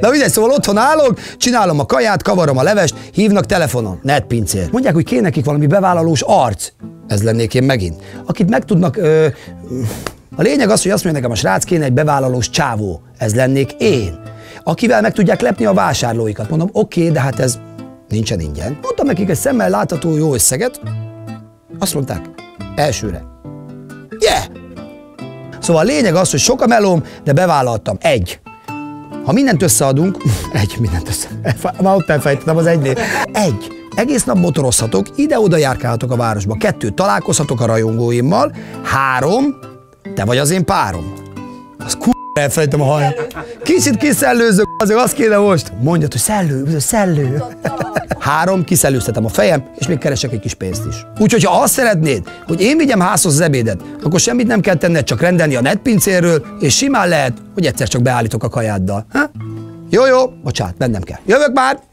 Na mindegy, szóval otthon állok, csinálom a kaját, kavarom a levest, hívnak telefonon, netpincér. Mondják, hogy kéne nekik valami bevállalós arc. Ez lennék én megint. Akit meg tudnak... Ö, a lényeg az, hogy azt mondja nekem, a srác kéne egy bevállalós csávó. Ez lennék én. Akivel meg tudják lepni a vásárlóikat. Mondom, oké, okay, de hát ez nincsen ingyen. Mondtam nekik egy szemmel látható jó összeget. Azt mondták, elsőre. Yeah! Szóval a lényeg az, hogy sok a melóm, de bevállaltam. Egy. Ha mindent összeadunk, egy, mindent össze. Már ott elfejtettem az egynél. Egy. Egész nap motorozhatok, ide-oda járkálhatok a városba. Kettő. Találkozhatok a rajongóimmal. Három. Te vagy az én párom. Az kur... elfelejtem a hajam. Kicsit kiszellőzök, azért azt kéne most. Mondjad, hogy szellő, szellő. Három, kiszellőztetem a fejem, és még keresek egy kis pénzt is. Úgyhogy ha azt szeretnéd, hogy én vigyem házhoz az ebédet, akkor semmit nem kell tenned, csak rendelni a netpincérről, és simán lehet, hogy egyszer csak beállítok a kajáddal. Ha? Jó, jó, bocsánat, mennem kell. Jövök már!